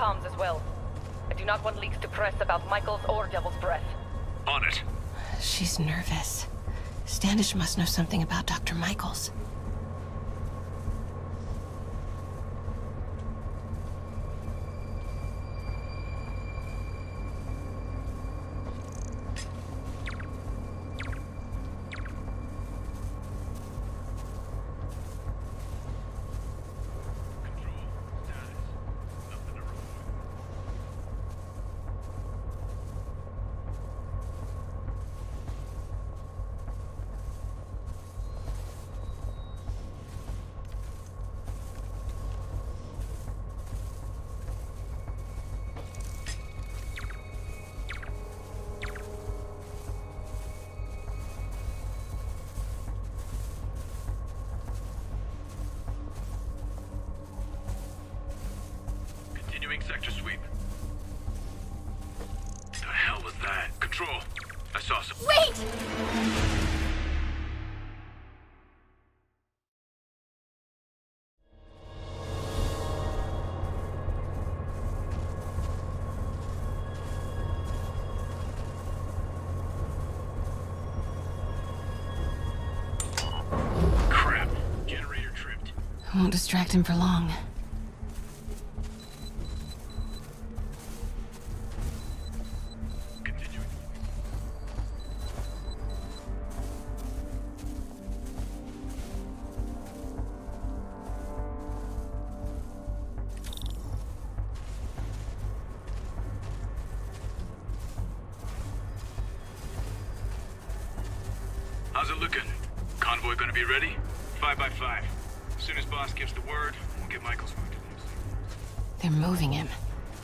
lock comms as well. I do not want leaks to press about Michaels or Devil's Breath. On it. She's nervous. Standish must know something about Dr. Michaels. Tripped. Won't distract him for long. How's it looking? Convoy gonna be ready? Five by five. As soon as boss gives the word, we'll get Michaels the They're moving him.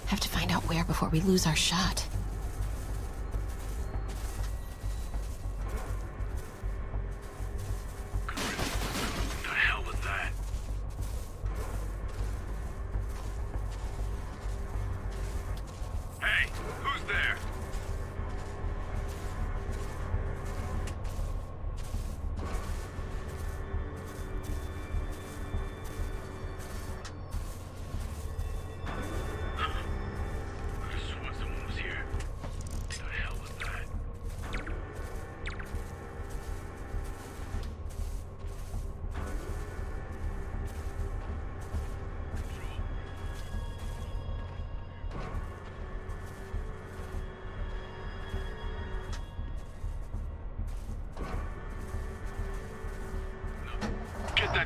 Have to find out where before we lose our shot.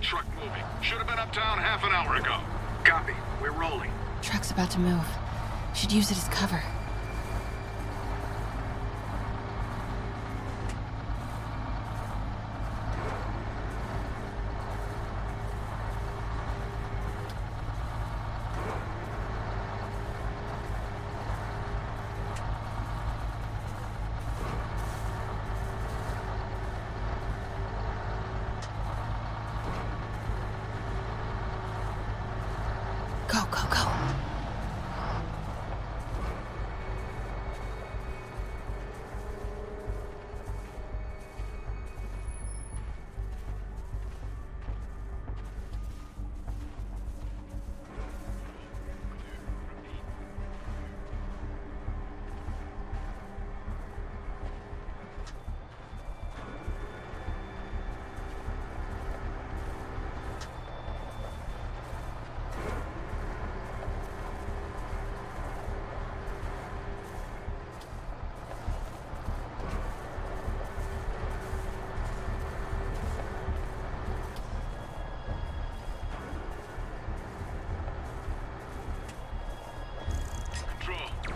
Truck moving. Should have been uptown half an hour ago. Copy. We're rolling. Truck's about to move. Should use it as cover.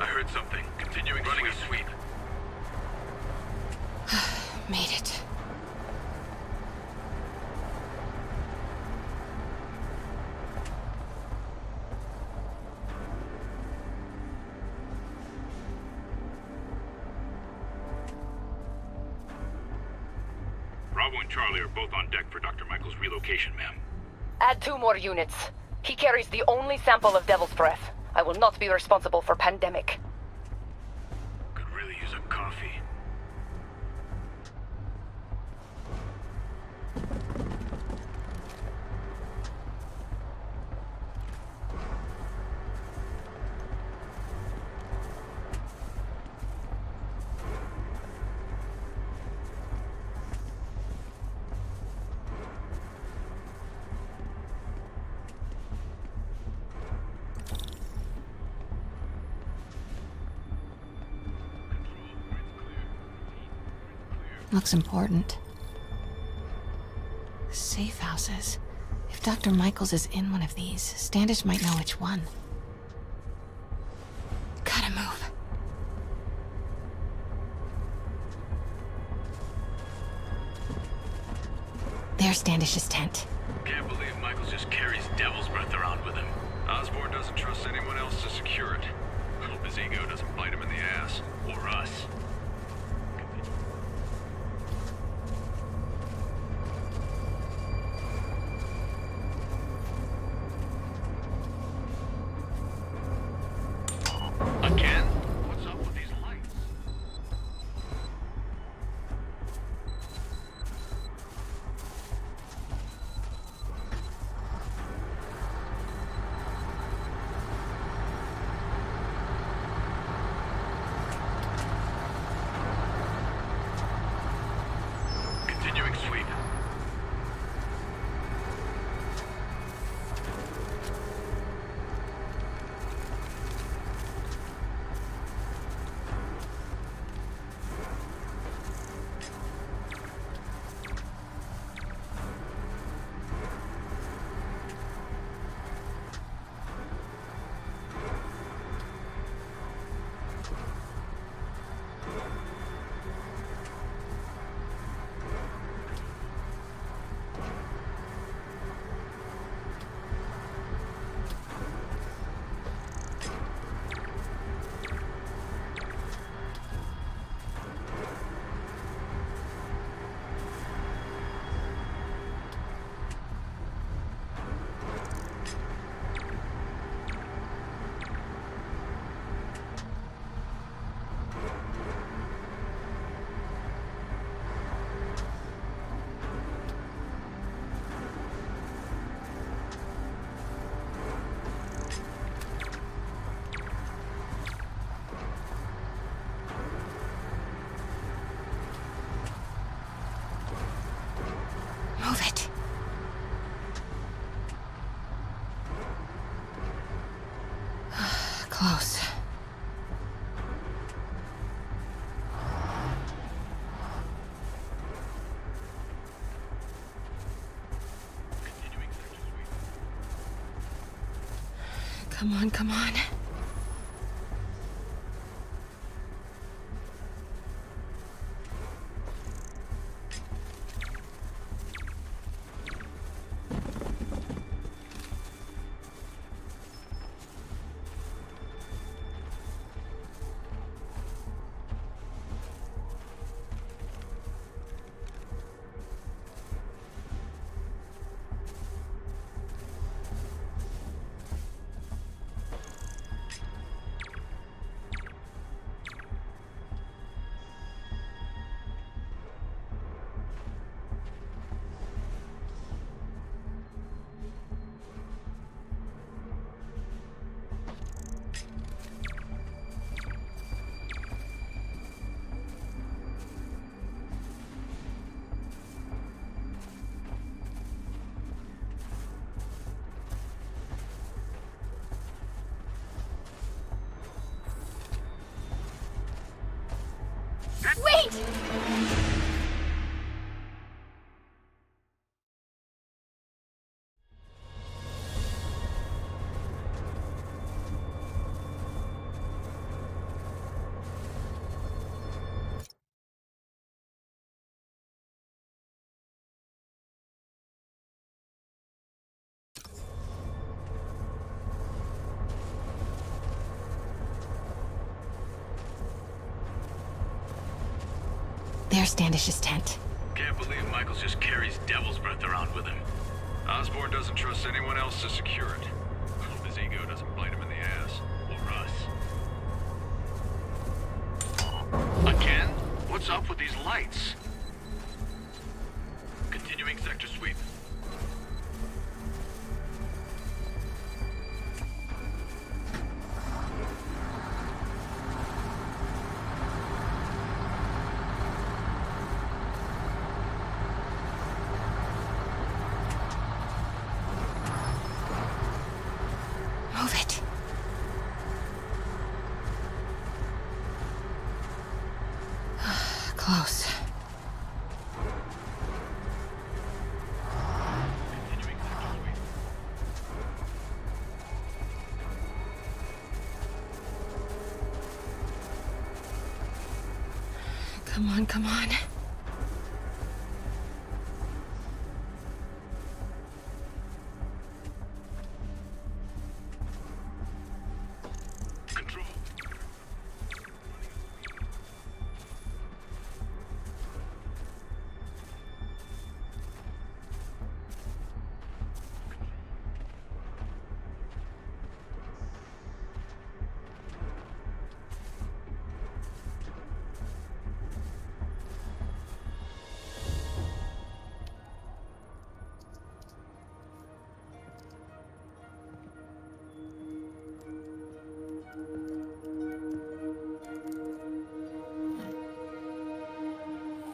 I heard something. Continuing running a sweep. Made it. Bravo and Charlie are both on deck for Dr. Michael's relocation, ma'am. Add two more units. He carries the only sample of Devil's Breath. I will not be responsible for pandemic. Looks important. Safe houses. If Dr. Michaels is in one of these, Standish might know which one. Gotta move. There's Standish's tent. Can't believe Michaels just carries devil's breath around with him. Osborn doesn't trust anyone else to secure it. Hope his ego doesn't bite him in the ass. Or us. Come on, come on. There's Standish's tent. Can't believe Michaels just carries devil's breath around with him. Osborn doesn't trust anyone else to secure it. Hope his ego doesn't bite him in the ass. Or us. Again? What's up with these lights? Come on, come on.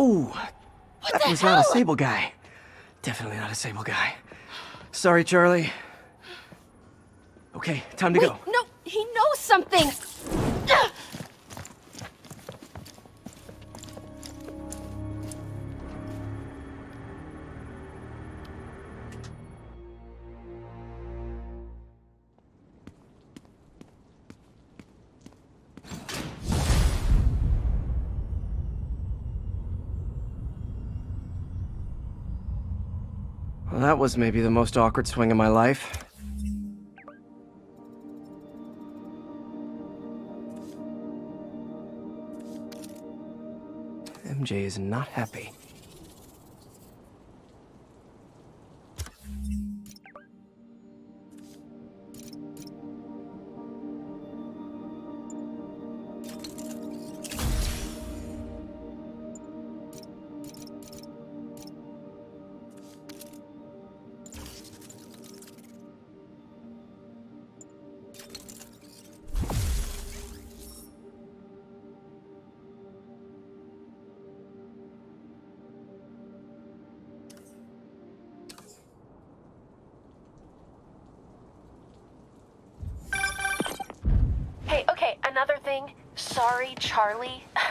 Oh, What that was hell? not a Sable guy. Definitely not a Sable guy. Sorry, Charlie. Okay, time to Wait, go. no, he knows something! Well, that was maybe the most awkward swing of my life. MJ is not happy. Sorry, Charlie.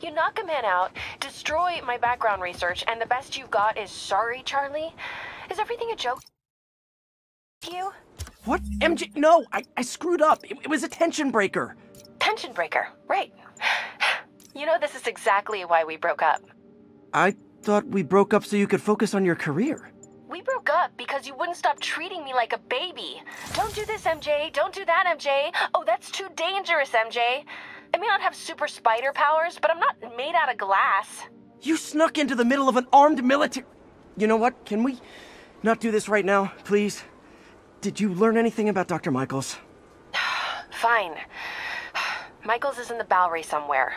You knock a man out, destroy my background research, and the best you've got is sorry, Charlie? Is everything a joke to you? What? MJ? No, I, I screwed up. It, it was a tension breaker. Tension breaker, right. You know, this is exactly why we broke up. I thought we broke up so you could focus on your career. We broke up because you wouldn't stop treating me like a baby. Don't do this, MJ. Don't do that, MJ. Oh, that's too dangerous, MJ. I may not have super spider powers, but I'm not made out of glass. You snuck into the middle of an armed military. You know what? Can we not do this right now, please? Did you learn anything about Dr. Michaels? Fine. Michaels is in the Bowery somewhere.